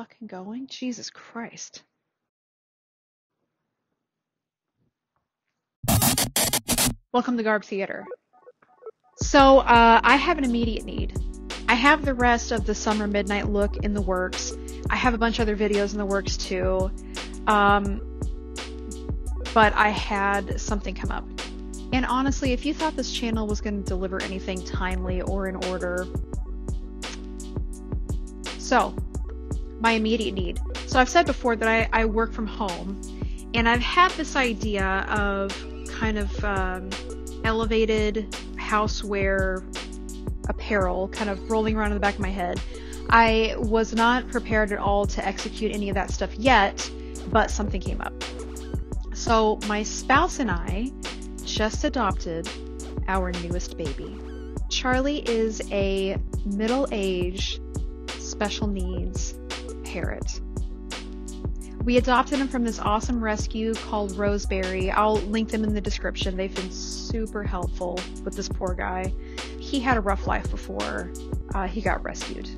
fucking going? Jesus Christ. Welcome to Garb Theater. So, uh, I have an immediate need. I have the rest of the summer midnight look in the works. I have a bunch of other videos in the works too. Um, but I had something come up. And honestly, if you thought this channel was going to deliver anything timely or in order, so my immediate need. So I've said before that I, I work from home, and I've had this idea of kind of um, elevated houseware apparel kind of rolling around in the back of my head. I was not prepared at all to execute any of that stuff yet, but something came up. So my spouse and I just adopted our newest baby. Charlie is a middle aged special needs parrot. We adopted him from this awesome rescue called Roseberry. I'll link them in the description. They've been super helpful with this poor guy. He had a rough life before uh, he got rescued.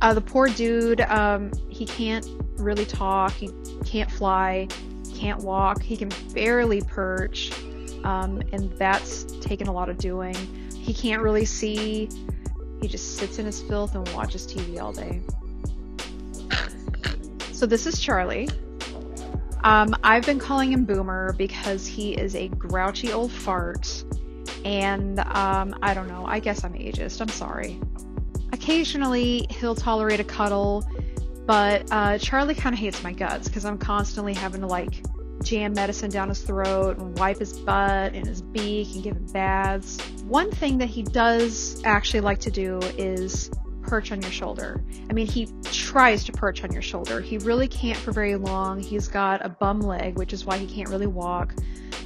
Uh, the poor dude, um, he can't really talk, he can't fly, can't walk, he can barely perch, um, and that's taken a lot of doing. He can't really see, he just sits in his filth and watches TV all day. So this is Charlie. Um, I've been calling him Boomer because he is a grouchy old fart. And um, I don't know, I guess I'm ageist. I'm sorry. Occasionally, he'll tolerate a cuddle, but uh, Charlie kind of hates my guts because I'm constantly having to like jam medicine down his throat and wipe his butt and his beak and give him baths. One thing that he does actually like to do is perch on your shoulder. I mean, he tries to perch on your shoulder. He really can't for very long. He's got a bum leg, which is why he can't really walk.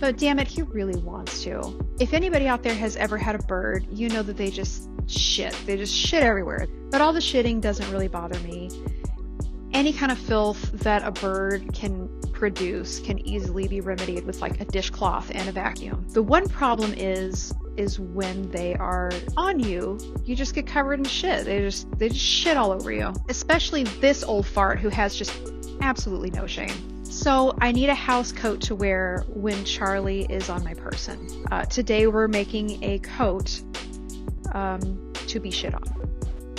But damn it, he really wants to. If anybody out there has ever had a bird, you know that they just shit. They just shit everywhere. But all the shitting doesn't really bother me. Any kind of filth that a bird can produce can easily be remedied with like a dishcloth and a vacuum. The one problem is is when they are on you, you just get covered in shit. They just they just shit all over you. Especially this old fart who has just absolutely no shame. So I need a house coat to wear when Charlie is on my person. Uh, today we're making a coat um, to be shit on.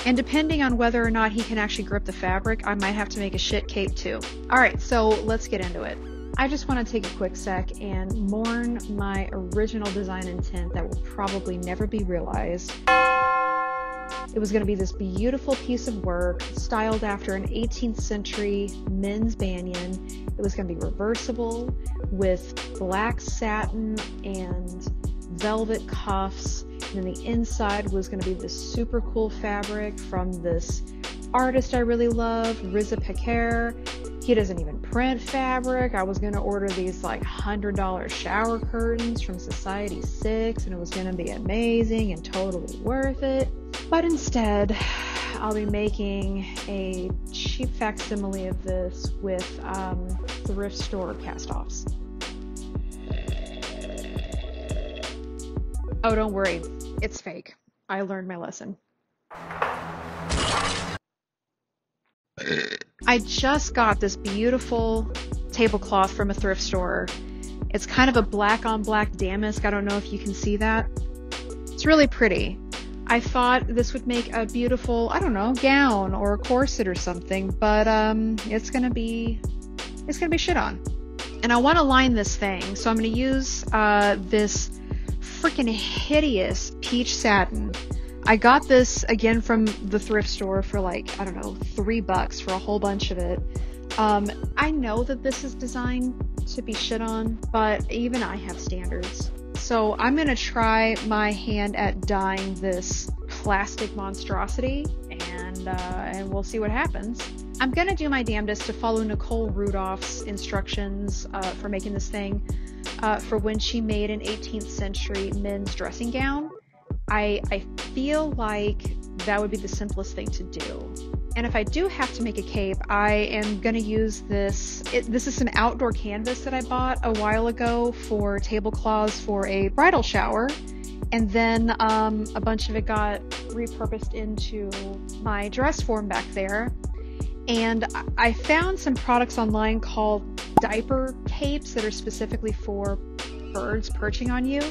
And depending on whether or not he can actually grip the fabric, I might have to make a shit cape too. Alright, so let's get into it. I just want to take a quick sec and mourn my original design intent that will probably never be realized. It was going to be this beautiful piece of work styled after an 18th century men's banyan. It was going to be reversible with black satin and velvet cuffs. And then the inside was going to be this super cool fabric from this artist I really love, Riza Peker. He doesn't even print fabric. I was going to order these like $100 shower curtains from Society 6 and it was going to be amazing and totally worth it. But instead, I'll be making a cheap facsimile of this with um, thrift store cast offs. Oh, don't worry, it's fake. I learned my lesson. I just got this beautiful tablecloth from a thrift store. It's kind of a black on black damask. I don't know if you can see that. It's really pretty. I thought this would make a beautiful, I don't know, gown or a corset or something, but um, it's gonna be, it's gonna be shit on. And I want to line this thing, so I'm gonna use uh, this freaking hideous peach satin I got this again from the thrift store for like, I don't know, three bucks for a whole bunch of it. Um, I know that this is designed to be shit on, but even I have standards. So I'm gonna try my hand at dyeing this plastic monstrosity, and uh, and we'll see what happens. I'm gonna do my damnedest to follow Nicole Rudolph's instructions uh, for making this thing uh, for when she made an 18th century men's dressing gown. I, I feel like that would be the simplest thing to do. And if I do have to make a cape, I am going to use this. It, this is some outdoor canvas that I bought a while ago for tablecloths for a bridal shower. And then um, a bunch of it got repurposed into my dress form back there. And I found some products online called diaper capes that are specifically for birds perching on you.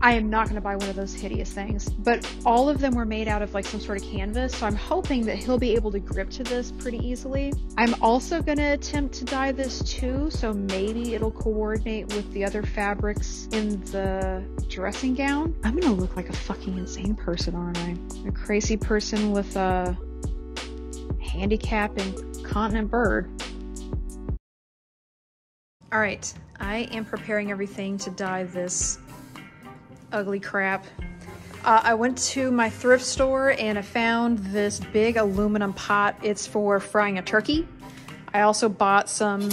I am not going to buy one of those hideous things, but all of them were made out of like some sort of canvas, so I'm hoping that he'll be able to grip to this pretty easily. I'm also going to attempt to dye this too, so maybe it'll coordinate with the other fabrics in the dressing gown. I'm going to look like a fucking insane person, aren't I? A crazy person with a handicap and continent bird. All right, I am preparing everything to dye this ugly crap. Uh, I went to my thrift store and I found this big aluminum pot. It's for frying a turkey. I also bought some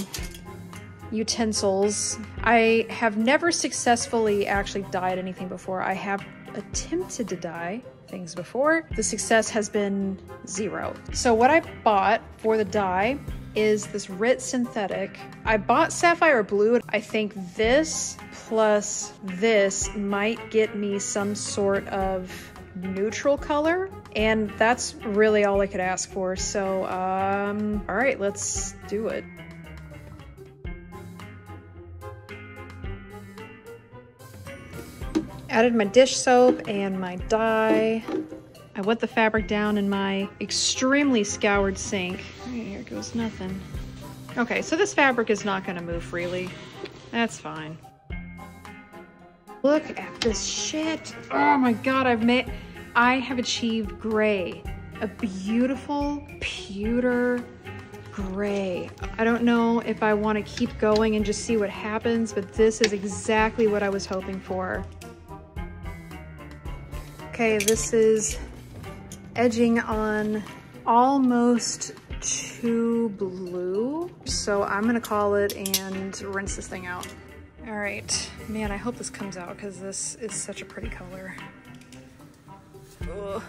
utensils. I have never successfully actually dyed anything before. I have attempted to dye things before. The success has been zero. So what I bought for the dye is this Rit Synthetic. I bought Sapphire Blue. I think this plus this might get me some sort of neutral color and that's really all I could ask for. So, um, all right, let's do it. Added my dish soap and my dye. I wet the fabric down in my extremely scoured sink. Right, here goes nothing. Okay, so this fabric is not gonna move freely. That's fine. Look at this shit. Oh my god, I've made, I have achieved gray. A beautiful pewter gray. I don't know if I want to keep going and just see what happens, but this is exactly what I was hoping for. Okay, this is edging on almost too blue. So I'm gonna call it and rinse this thing out. All right, man, I hope this comes out because this is such a pretty color. Ugh.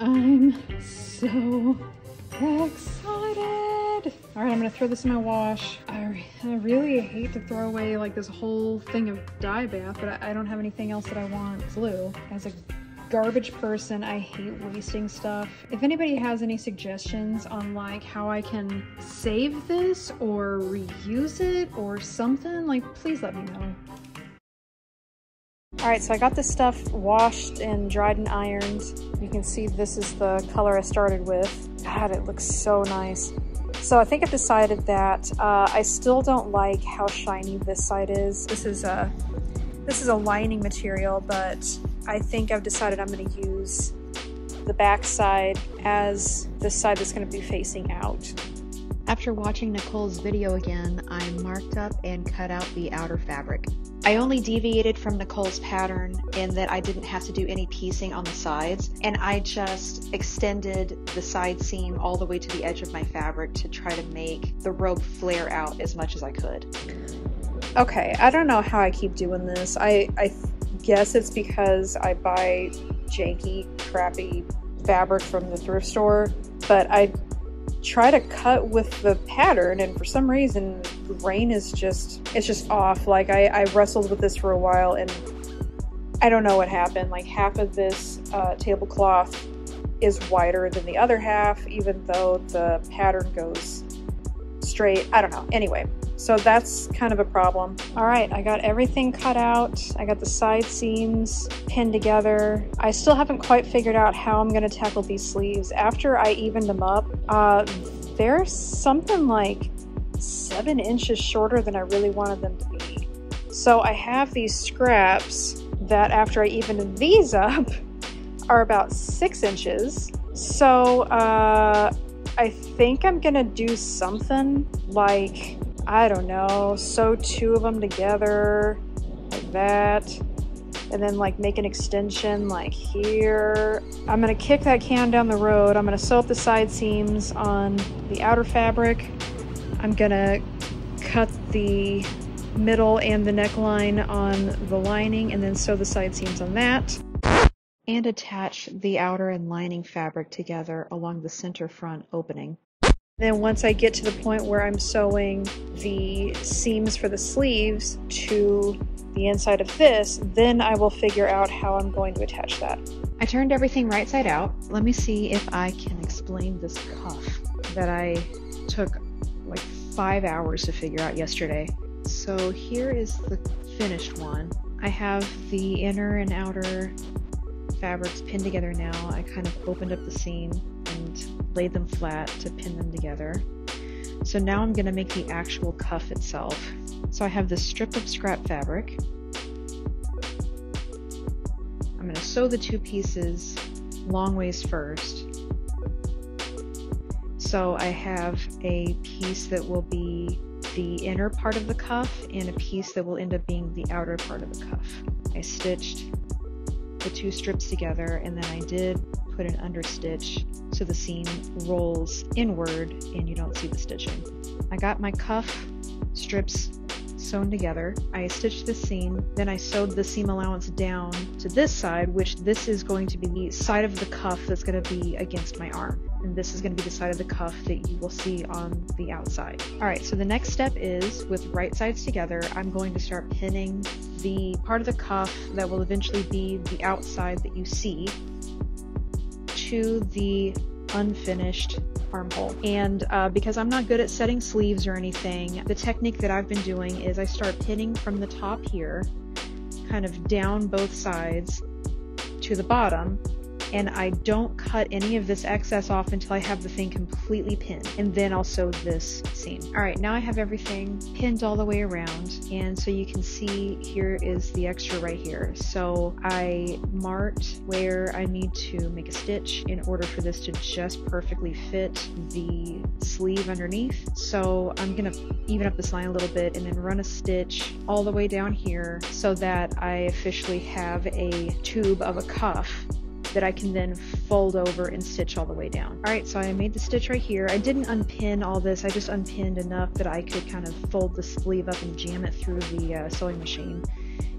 I'm so excited. All right, I'm gonna throw this in my wash. I, I really hate to throw away like this whole thing of dye bath, but I, I don't have anything else that I want blue. As a garbage person, I hate wasting stuff. If anybody has any suggestions on like how I can save this or reuse it or something, like please let me know. All right, so I got this stuff washed and dried and ironed. You can see this is the color I started with. God, it looks so nice. So I think I've decided that uh, I still don't like how shiny this side is. This is a this is a lining material, but I think I've decided I'm going to use the back side as the side that's going to be facing out. After watching Nicole's video again, I marked up and cut out the outer fabric. I only deviated from Nicole's pattern in that I didn't have to do any piecing on the sides, and I just extended the side seam all the way to the edge of my fabric to try to make the robe flare out as much as I could. Okay, I don't know how I keep doing this. I, I guess it's because I buy janky, crappy fabric from the thrift store, but I try to cut with the pattern and for some reason the grain is just it's just off. Like I, I wrestled with this for a while and I don't know what happened. Like half of this uh, tablecloth is wider than the other half even though the pattern goes straight. I don't know. Anyway so that's kind of a problem. All right, I got everything cut out. I got the side seams pinned together. I still haven't quite figured out how I'm gonna tackle these sleeves. After I evened them up, uh, they're something like seven inches shorter than I really wanted them to be. So I have these scraps that after I evened these up are about six inches. So uh, I think I'm gonna do something like I don't know, sew two of them together like that. And then like make an extension like here. I'm gonna kick that can down the road. I'm gonna sew up the side seams on the outer fabric. I'm gonna cut the middle and the neckline on the lining and then sew the side seams on that. And attach the outer and lining fabric together along the center front opening. Then once I get to the point where I'm sewing the seams for the sleeves to the inside of this, then I will figure out how I'm going to attach that. I turned everything right side out. Let me see if I can explain this cuff that I took like five hours to figure out yesterday. So here is the finished one. I have the inner and outer fabrics pinned together now. I kind of opened up the seam and laid them flat to pin them together. So now I'm going to make the actual cuff itself. So I have this strip of scrap fabric. I'm going to sew the two pieces long ways first. So I have a piece that will be the inner part of the cuff and a piece that will end up being the outer part of the cuff. I stitched the two strips together and then I did put an understitch so the seam rolls inward and you don't see the stitching. I got my cuff strips sewn together. I stitched the seam, then I sewed the seam allowance down to this side, which this is going to be the side of the cuff that's going to be against my arm. And this is going to be the side of the cuff that you will see on the outside. Alright, so the next step is, with right sides together, I'm going to start pinning the part of the cuff that will eventually be the outside that you see to the unfinished armhole. And uh, because I'm not good at setting sleeves or anything, the technique that I've been doing is I start pinning from the top here, kind of down both sides to the bottom, and I don't cut any of this excess off until I have the thing completely pinned and then I'll sew this seam. Alright now I have everything pinned all the way around and so you can see here is the extra right here. So I marked where I need to make a stitch in order for this to just perfectly fit the sleeve underneath. So I'm gonna even up this line a little bit and then run a stitch all the way down here so that I officially have a tube of a cuff that I can then fold over and stitch all the way down. Alright, so I made the stitch right here. I didn't unpin all this, I just unpinned enough that I could kind of fold the sleeve up and jam it through the uh, sewing machine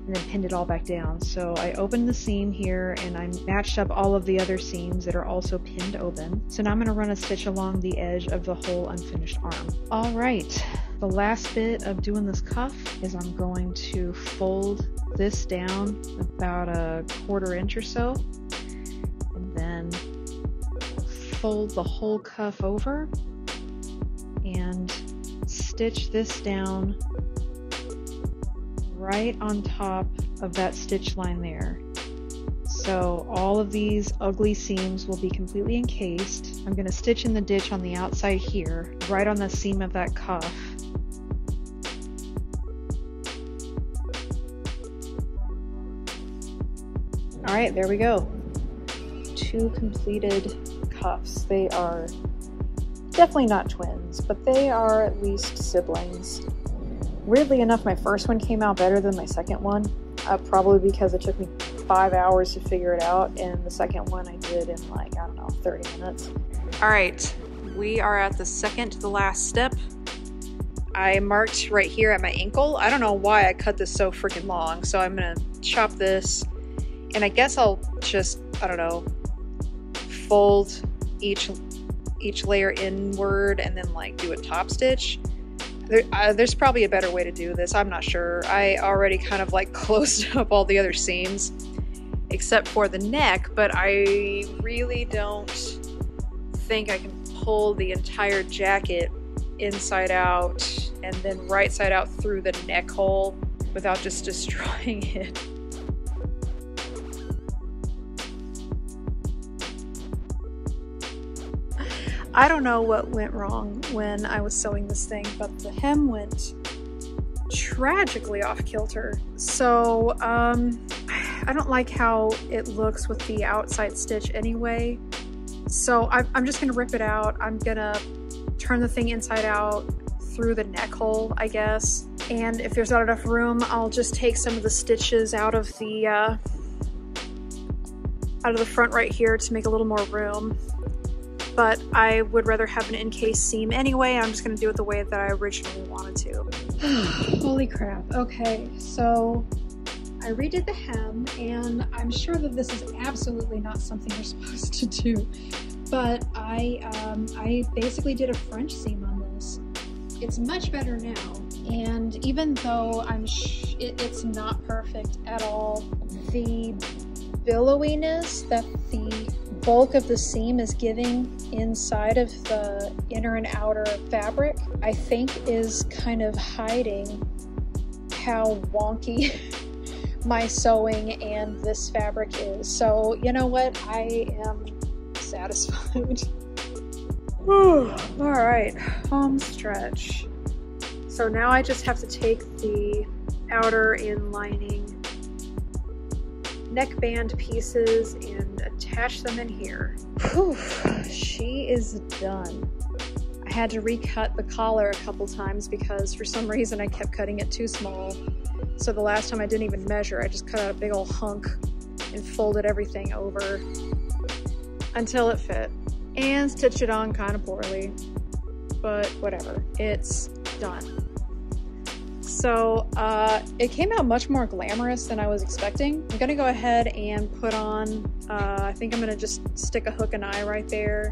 and then pinned it all back down. So I opened the seam here and I matched up all of the other seams that are also pinned open. So now I'm going to run a stitch along the edge of the whole unfinished arm. Alright, the last bit of doing this cuff is I'm going to fold this down about a quarter inch or so fold the whole cuff over and stitch this down right on top of that stitch line there. So all of these ugly seams will be completely encased. I'm going to stitch in the ditch on the outside here, right on the seam of that cuff. Alright, there we go two completed cuffs. They are definitely not twins, but they are at least siblings. Weirdly enough, my first one came out better than my second one, uh, probably because it took me five hours to figure it out, and the second one I did in like, I don't know, 30 minutes. All right, we are at the second to the last step. I marked right here at my ankle. I don't know why I cut this so freaking long, so I'm gonna chop this, and I guess I'll just, I don't know, fold each each layer inward and then like do a top stitch. There, uh, there's probably a better way to do this. I'm not sure. I already kind of like closed up all the other seams except for the neck, but I really don't think I can pull the entire jacket inside out and then right side out through the neck hole without just destroying it. I don't know what went wrong when I was sewing this thing, but the hem went tragically off kilter. So, um, I don't like how it looks with the outside stitch anyway. So I'm, just gonna rip it out. I'm gonna turn the thing inside out through the neck hole, I guess. And if there's not enough room, I'll just take some of the stitches out of the, uh, out of the front right here to make a little more room but I would rather have an encased seam anyway. I'm just to do it the way that I originally wanted to. Holy crap. Okay, so I redid the hem and I'm sure that this is absolutely not something you're supposed to do, but I, um, I basically did a French seam on this. It's much better now, and even though I'm it, it's not perfect at all, the billowiness that bulk of the seam is giving inside of the inner and outer fabric, I think is kind of hiding how wonky my sewing and this fabric is. So, you know what? I am satisfied. All right, home stretch. So now I just have to take the outer in lining neckband pieces and attach them in here. Whew, she is done. I had to recut the collar a couple times because for some reason I kept cutting it too small. So the last time I didn't even measure, I just cut out a big old hunk and folded everything over until it fit and stitched it on kind of poorly, but whatever, it's done. So uh, it came out much more glamorous than I was expecting. I'm gonna go ahead and put on, uh, I think I'm gonna just stick a hook and eye right there.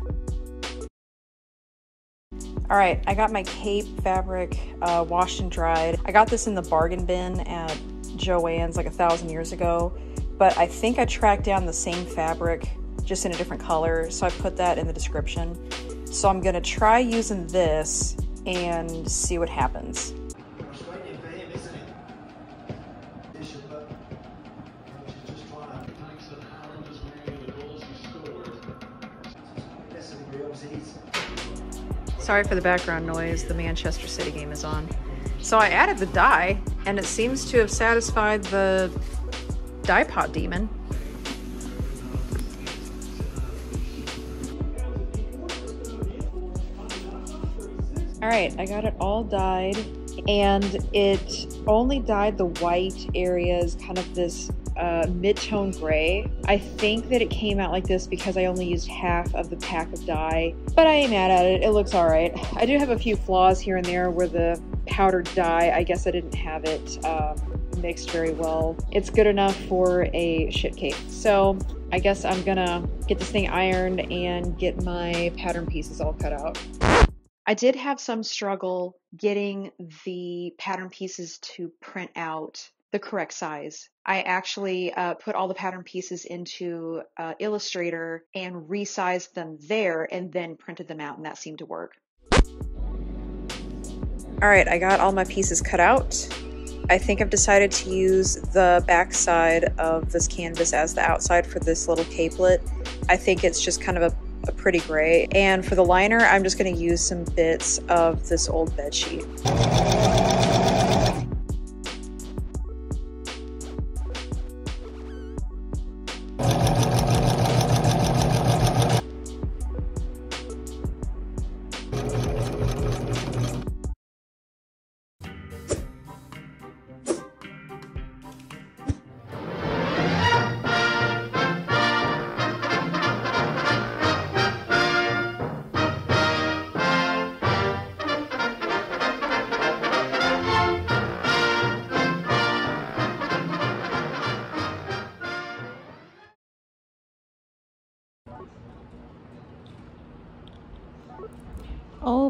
All right, I got my cape fabric uh, washed and dried. I got this in the bargain bin at Joann's like a thousand years ago, but I think I tracked down the same fabric just in a different color, so I put that in the description. So I'm gonna try using this and see what happens. Sorry for the background noise, the Manchester City game is on. So I added the dye, and it seems to have satisfied the dye pot demon. All right, I got it all dyed, and it only dyed the white areas, kind of this uh, mid-tone gray. I think that it came out like this because I only used half of the pack of dye, but I ain't mad at it. It looks all right. I do have a few flaws here and there where the powdered dye, I guess I didn't have it um, mixed very well. It's good enough for a shit cake. So I guess I'm gonna get this thing ironed and get my pattern pieces all cut out. I did have some struggle getting the pattern pieces to print out the correct size. I actually uh, put all the pattern pieces into uh, Illustrator and resized them there and then printed them out and that seemed to work. All right, I got all my pieces cut out. I think I've decided to use the back side of this canvas as the outside for this little capelet. I think it's just kind of a, a pretty gray. And for the liner, I'm just gonna use some bits of this old bed sheet.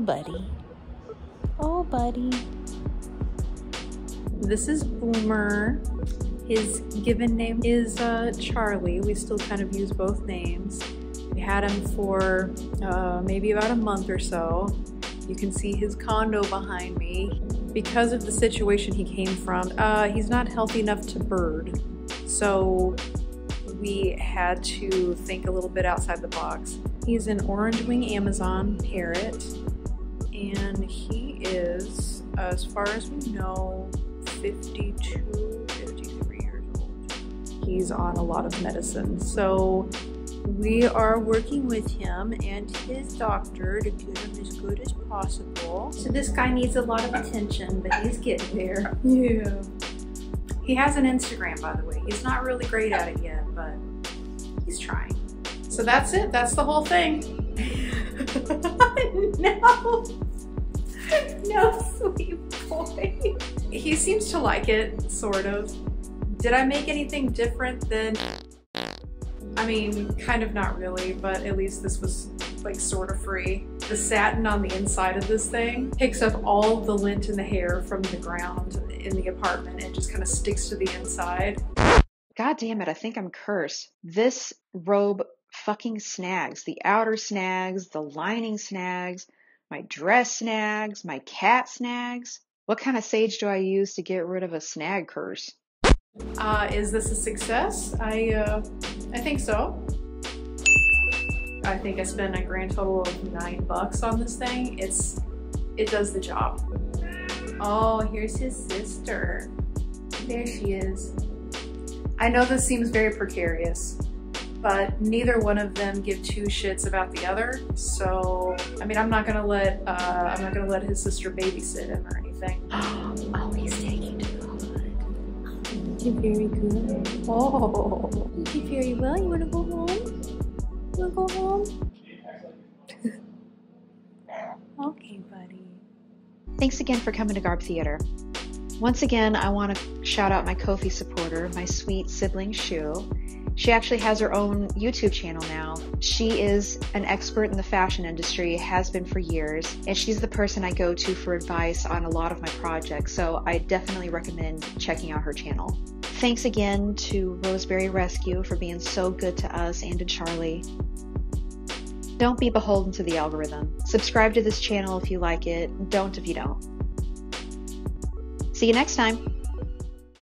Buddy. Oh, buddy. This is Boomer. His given name is uh, Charlie. We still kind of use both names. We had him for uh, maybe about a month or so. You can see his condo behind me. Because of the situation he came from, uh, he's not healthy enough to bird. So we had to think a little bit outside the box. He's an orange wing Amazon parrot, and he is, as far as we know, 52, 53 years old. He's on a lot of medicine, so we are working with him and his doctor to get him as good as possible. So this guy needs a lot of attention, but he's getting there. Yeah. He has an Instagram, by the way. He's not really great at it yet, but he's trying. So that's it. That's the whole thing. no. No, sweet boy. He seems to like it, sort of. Did I make anything different than... I mean, kind of not really, but at least this was like sort of free. The satin on the inside of this thing picks up all the lint and the hair from the ground in the apartment and just kind of sticks to the inside. God damn it, I think I'm cursed. This robe fucking snags. The outer snags, the lining snags, my dress snags, my cat snags. What kind of sage do I use to get rid of a snag curse? Uh, is this a success? I, uh, I think so. I think I spent a grand total of nine bucks on this thing. It's, it does the job. Oh, here's his sister. There she is. I know this seems very precarious, but neither one of them give two shits about the other. So, I mean, I'm not gonna let, uh, I'm not gonna let his sister babysit him or anything. Oh, he's taking to the hood. You did very good. Oh. You did very well. You wanna go home? You wanna go home? okay, buddy. Thanks again for coming to Garb Theater. Once again, I want to shout out my Ko-fi supporter, my sweet sibling Shu. She actually has her own YouTube channel now. She is an expert in the fashion industry, has been for years, and she's the person I go to for advice on a lot of my projects, so I definitely recommend checking out her channel. Thanks again to Roseberry Rescue for being so good to us and to Charlie. Don't be beholden to the algorithm. Subscribe to this channel if you like it, don't if you don't. See you next time.